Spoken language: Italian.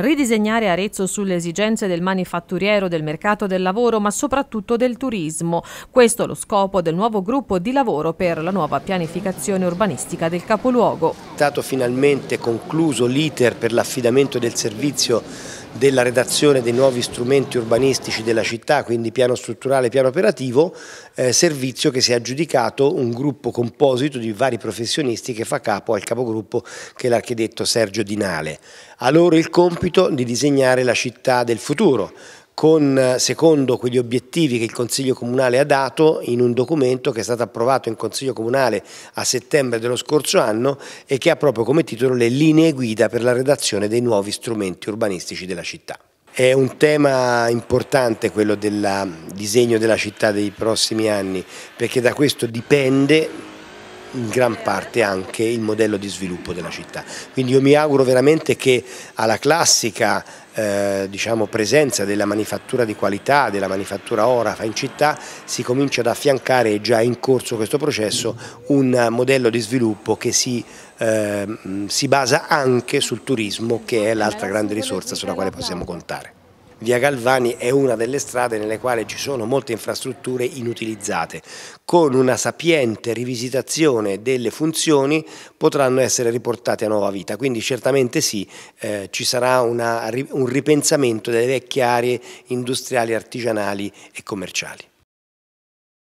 ridisegnare Arezzo sulle esigenze del manifatturiero, del mercato del lavoro, ma soprattutto del turismo. Questo è lo scopo del nuovo gruppo di lavoro per la nuova pianificazione urbanistica del capoluogo. È stato finalmente concluso l'iter per l'affidamento del servizio della redazione dei nuovi strumenti urbanistici della città, quindi piano strutturale e piano operativo, eh, servizio che si è aggiudicato un gruppo composito di vari professionisti che fa capo al capogruppo che è l'architetto Sergio Dinale. A loro il compito di disegnare la città del futuro, con, secondo quegli obiettivi che il Consiglio Comunale ha dato in un documento che è stato approvato in Consiglio Comunale a settembre dello scorso anno e che ha proprio come titolo le linee guida per la redazione dei nuovi strumenti urbanistici della città. È un tema importante quello del disegno della città dei prossimi anni perché da questo dipende in gran parte anche il modello di sviluppo della città. Quindi io mi auguro veramente che alla classica eh, diciamo, presenza della manifattura di qualità, della manifattura orafa in città, si comincia ad affiancare, già in corso questo processo, un modello di sviluppo che si, eh, si basa anche sul turismo che è l'altra grande risorsa sulla quale possiamo contare. Via Galvani è una delle strade nelle quali ci sono molte infrastrutture inutilizzate. Con una sapiente rivisitazione delle funzioni potranno essere riportate a nuova vita, quindi certamente sì, eh, ci sarà una, un ripensamento delle vecchie aree industriali, artigianali e commerciali.